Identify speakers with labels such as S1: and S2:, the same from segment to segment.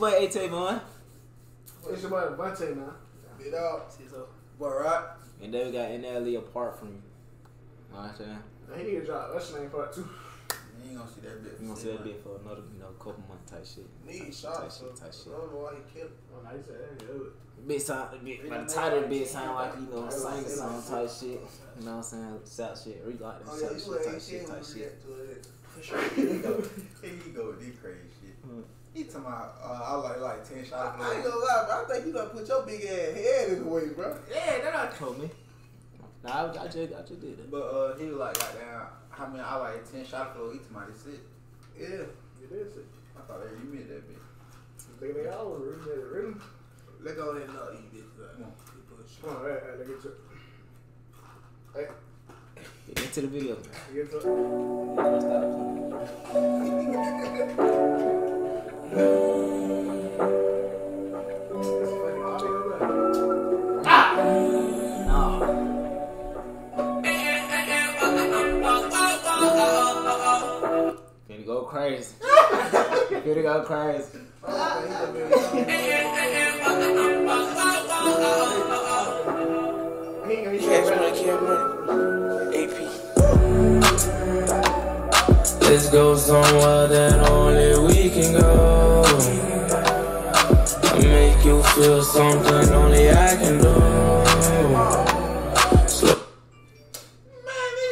S1: boy AT man.
S2: It's your boy Vontae now.
S3: Big dog.
S2: See so.
S3: Boy, right?
S1: And then we got NLE apart from you. Know what I'm saying?
S2: He need to drop. That's your name part two.
S3: You ain't gonna see that bit.
S1: You gonna see that bit for another, you know, couple months type shit.
S3: Need
S1: Type
S3: shots.
S1: shit,
S3: So
S1: type
S3: I
S1: shit.
S3: don't know why he killed.
S2: Oh, no, he said that. Yeah.
S1: Bit sound, bit, by the title of the bit sound like, you know, singer song type shit. You know what I'm saying? South shit. Or you got that
S3: Oh yeah,
S1: South
S3: you
S1: shit type
S3: ain't
S1: shit
S3: shit
S1: type
S3: when you
S1: shit.
S3: get to it. For sure. Here you go. Here you go with this crazy shit.
S1: Mm.
S3: He talking about, uh, I like like 10 shots.
S4: I ain't gonna lie, bro. I think you gonna put your big ass head in the way, bro.
S1: Yeah, that I told me. Nah, I, I just, I just did it.
S3: But uh, he was like, goddamn, how many I like 10 shots for each somebody sit.
S4: Yeah.
S2: It is it.
S3: I thought hey, you meant that bit.
S2: Nigga, they all written. They written.
S4: Let's go ahead and knock these bitches out.
S3: Come on.
S4: You push.
S2: Come on, hey, hey, let's get to. Hey,
S1: Get into the video.
S2: get to it.
S1: Finna go crazy. Finna go crazy.
S2: Ain't gonna
S5: Cash money,
S2: that.
S5: Cash money. AP. Let's go somewhere that only we can go. I make you feel something only I can do. Slow.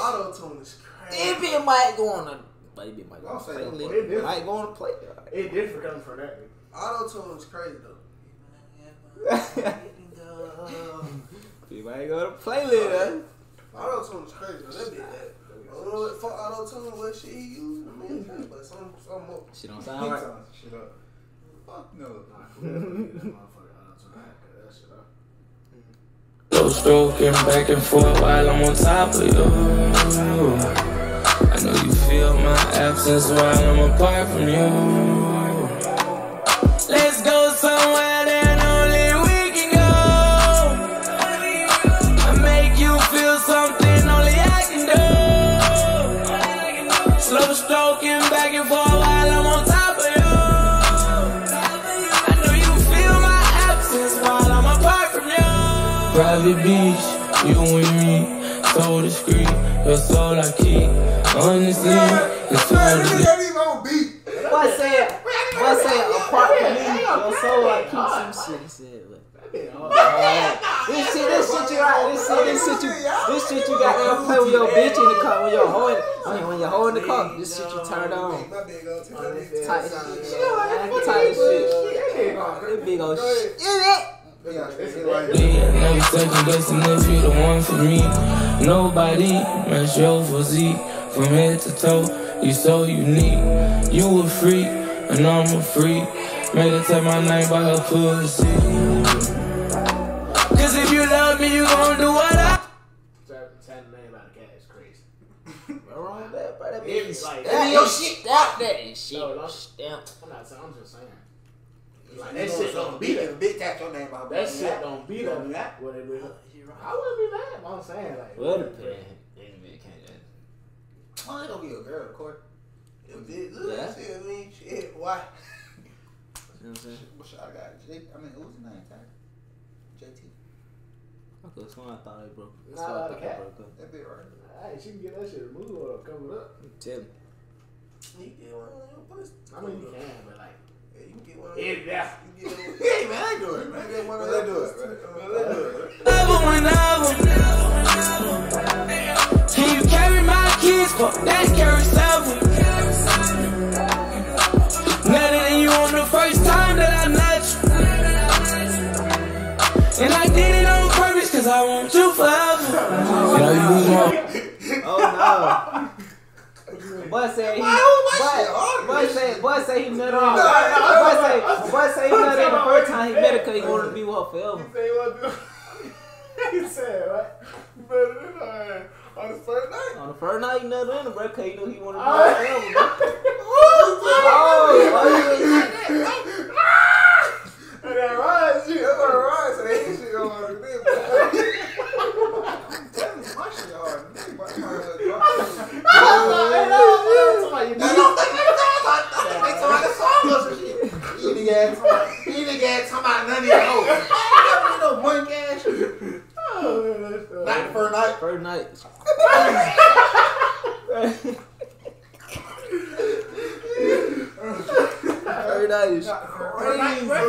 S4: Auto tune is crazy.
S1: If it might go on a, but it might go on a
S3: Don't say no
S1: playlist.
S2: play.
S1: It might go on a play.
S2: It different coming from that.
S4: Auto tune is crazy though.
S1: It might go on a playlist.
S4: Auto tune is crazy. Though. That be that. Uh, I don't know what fuck auto tune what shit he used. I mean, but some some more.
S1: Shit don't sound right.
S3: talking shit up. Fuck no.
S5: Slow stroking back and forth while I'm on top of you. I know you feel my absence while I'm apart from you. Let's go somewhere Private beach, you and me, so discreet, your soul I keep. Honestly, it's too
S4: Man,
S5: hard
S4: this
S5: to
S4: nigga ain't even on beat.
S1: Boy said, boy said, apart from me, your soul like keep some shit. He said, what? This shit, this shit you right, this shit, this shit you, this shit you got to play with your bitch in the car when you're holding, I mean, when you're holding the car, this shit you turned on.
S4: My big old tune. That nigga
S1: Tight
S4: sound
S1: shit.
S4: good.
S1: Tight as shit. This big old shit.
S3: Yeah, it's like
S5: Yeah, never second guessing if you the one for me. Nobody match your physique from head to toe. You so unique. You a freak, and I'm a freak. Made her take my name by her pussy. Cause if you love me, you gon' do what I.
S2: Saying the name about the cat is crazy.
S1: What wrong with that, bro? That
S2: It
S1: bitch
S2: like-
S1: that your shit out there. Shit
S2: No, no.
S1: stamped.
S2: I'm not saying. I'm just saying. Like,
S3: that
S2: that shit don't beat
S3: it.
S2: it.
S3: Big tap your name out.
S2: That shit don't beat
S3: gonna do
S2: it.
S3: that?
S2: What they? I wouldn't be mad. but I'm saying like.
S1: Well, the pen. Any man can't.
S3: Oh, it gonna be a girl, of course.
S4: It. Look,
S1: Yeah.
S4: shit, I mean, shit. Why?
S1: You know what I'm saying?
S3: What I got? J. I mean, what's his name? Ty? JT.
S1: I could have I thought they broke. That's
S2: Nah,
S1: why I
S2: the
S1: thought they broke up.
S3: That bit right.
S2: Hey, she can get that shit removed or covered up.
S1: Tell me.
S4: You can get one of them pussy.
S2: I mean, you can, but like.
S4: Yeah, you can get one of
S2: Yeah,
S4: them.
S2: yeah.
S4: You can get one.
S3: Hey man, I do it, man.
S4: You get one of
S3: Let
S4: uh,
S3: do it, man. Let do it.
S5: Never, whenever. Can you carry my kids? Fuck, that's carry seven. Better than you on the first time that I met you. And I did it on purpose cause I want you forever. Now you was wrong.
S1: Oh no. Boy said he. Boy, boy said. Boy said he met her. on- Boy say. Boy say he met her the first time he met her because he wanted to be with her forever.
S2: Say what? He said what?
S4: You better than her on the first night.
S1: On the first night he met her in the bro, cause he knew he wanted to be
S2: Oh.
S1: with her forever. bro. Oh, oh, yeah.
S4: And that ride shit, that's what ride. So that shit going on with this.
S3: Tell me my shit hard. Nigga, my- my- my-
S2: Somebody you
S3: I don't think they talking about that. They talking about the song or some shit. You nigga ass. Not the first
S1: First night. Is
S3: bro.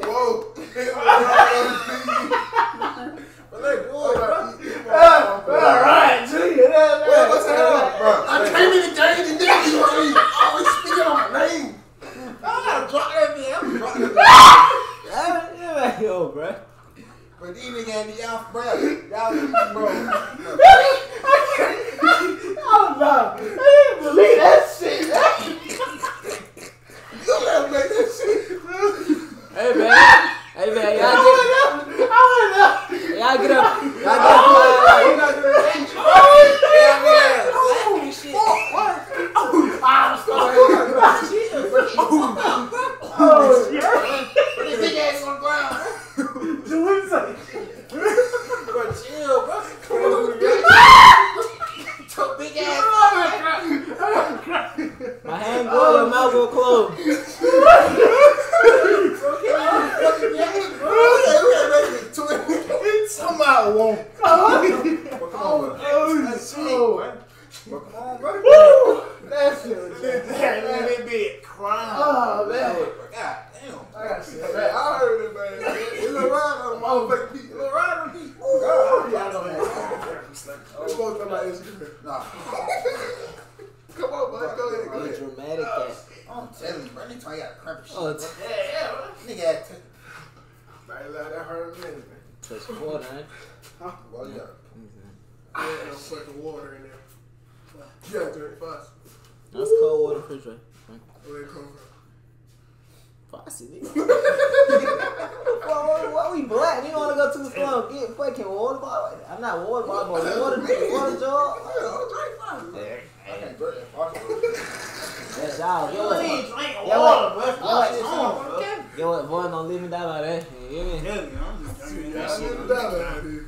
S4: Whoa.
S2: That
S4: what's that, bro?
S3: I came in the
S4: always speaking on my name.
S3: I that that
S1: yo, bro.
S3: But niggas ain't y'all, bro. Y'all, bro.
S2: Oh no, I didn't believe that shit.
S4: You gotta make that shit.
S1: Hey man, hey man, y'all get, y'all get up, y'all get up.
S2: Oh shit.
S3: Big ass on the ground.
S2: So what you say?
S3: Bro, chill, bro. Come on, bro. Took big ass.
S1: My hand go, your mouth go close.
S4: Somebody won't.
S2: Oh shit.
S3: Come on, bro.
S2: That shit was just
S3: Man, they big crying.
S2: Oh man.
S3: God damn.
S2: I gotta see
S4: Man,
S2: that.
S4: I heard it, man. It's a ride on my oh. motherfucking feet.
S3: Little ride on me.
S2: Oh, yeah, I know that.
S4: Let's go to my Instagram.
S3: Nah.
S4: Come on, man. Go ahead. Go ahead.
S1: dramatic cat.
S3: I'm telling you, bro. They trying to got cramp and shit.
S1: Oh,
S2: Yeah, yeah, bro.
S3: Nigga had to.
S4: Man, that hurt me, man.
S1: touch water, man.
S3: Well, yeah.
S4: Yeah, no fucking water in there. Yeah, drink fast.
S1: That's cold water refrigerator.
S4: Where it come
S1: Faucet, nigga. why, why, why we black? You wanna go to the store and get fucking water bottle? I'm not water bottle, but water, water jar.
S4: from? Yeah, I'll drink fast.
S3: I can't drink that fucking.
S1: That's y'all. Yo, what?
S2: drink
S1: Yo,
S2: water,
S1: what?
S2: bro.
S1: Yo, what?
S2: Shit's on, bro.
S1: Yo, what? Boy, don't leave me down like that. You hear me?
S2: Yeah, I'm just drinking
S4: Yeah,
S2: that
S4: I
S2: shit.
S4: never done that. dude.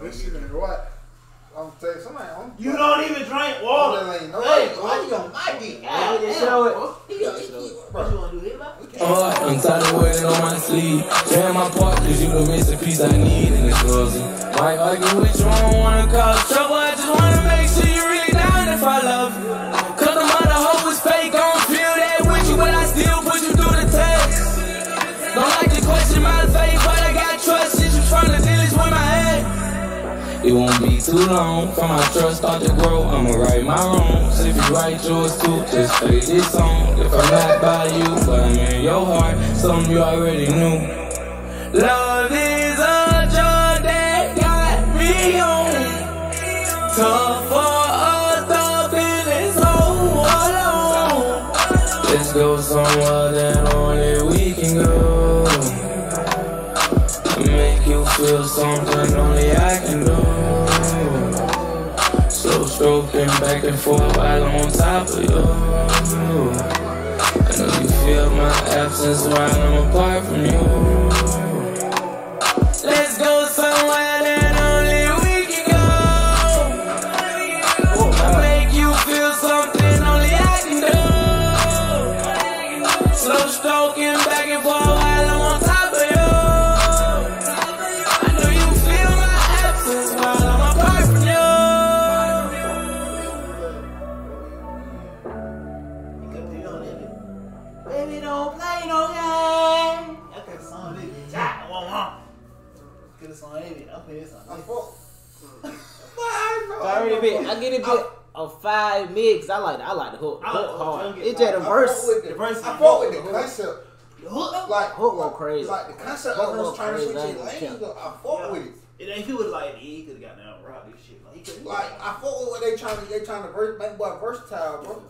S4: This shit ain't right. I'm telling you, somebody on.
S2: You don't even drink
S3: Water
S2: water.
S3: No,
S2: Hey,
S3: why you oh, on my dick?
S1: Yeah, just show it.
S3: He got he- he-
S2: What you wanna do, hit?
S5: Oh, I'm tired of wearing on my sleeve. Tear my part, cause you the missing piece I need in this closet. Might argue with you, I don't wanna cause trouble. I just wanna make sure you really down if I love you. Cause the mother hope is fake, I don't feel that with you, but I still put you through the test. Don't like to question my faith, It won't be too long for my trust start to grow. I'ma right my wrongs. If you write yours too, just play this song. If I'm not by you, but I'm in your heart, something you already knew. Love is a drug that got me on. Tough for us to feel it so alone. Let's go somewhere that only we can go. Make you feel something only I Stroking back and forth while I'm on top of you. I know you feel my absence while I'm apart from you. I
S1: already bit. I get it bit of five mix. I like I like the hook.
S2: I like
S1: Hook
S2: the hook.
S1: hard. It's
S2: get-
S1: just the
S3: I
S1: verse.
S3: with
S2: The verse
S3: I fuck with the
S2: dope.
S3: concept.
S2: The hook,
S3: Like
S1: Hook go crazy.
S3: Like the concept
S1: Hook
S3: of
S1: go
S3: us trying to
S1: crazy,
S3: switch
S1: I
S3: his
S1: ain't
S3: lanes.
S1: gonna
S3: I fuck
S2: Yeah.
S3: with it.
S2: And if he was like, he could have got down robbed this shit. Like, he
S3: Like I fuck with what they trying to they trying to ver- make boy versatile, bro.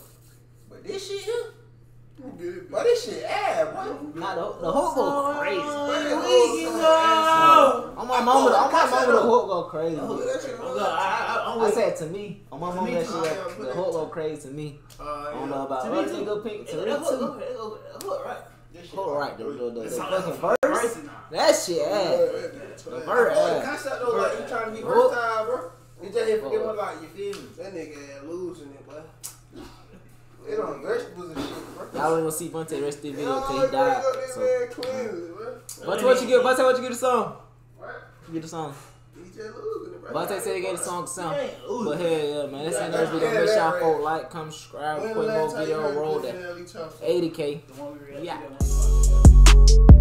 S3: But this shit here, but this shit ass, bro.
S1: Nah, the, the hook go crazy.
S2: we can go.
S1: On my mama, on my mama, the hook go crazy.
S2: The
S4: that shit
S2: I'm, I, I, I'm
S1: I
S2: with
S1: said to me, on my mama, that shit, the hook go crazy to me.
S4: Uh,
S1: I don't know about
S2: To me
S1: other
S2: too.
S1: nigga pink to me too.
S2: hook, hook, hook, right?
S1: Hook right, the, the, the, the fucking
S2: on-
S1: verse.
S2: verse.
S1: That shit ass. The
S3: I
S1: verse
S3: fuck the concept though, like you trying to be
S1: Hook.
S3: versatile, bro. You just hit forget
S1: Hook.
S3: what like you feel me?
S4: That nigga losing it, boy.
S3: It on vegetables and shit, bro.
S1: I don't even see Bunty rest of the video
S4: Y'all
S1: because he
S4: bring
S1: died.
S4: up
S1: So.
S4: man cleanly, man.
S1: Bunty, what you get? Bunty, what you get the song?
S4: What?
S1: You get the song.
S4: He just losing it, bro.
S1: Vontae said he gave the song some.
S6: He ain't losing.
S1: But hell yeah, man. This ain't no video.
S7: yeah,
S1: Make sure y'all
S7: that
S1: folk like, come subscribe,
S4: When
S1: put more
S4: last time you
S1: video
S4: heard
S1: roll that.
S4: NLE talk?
S1: 80k.
S6: The one we read.
S1: Yeah.
S6: Yeah.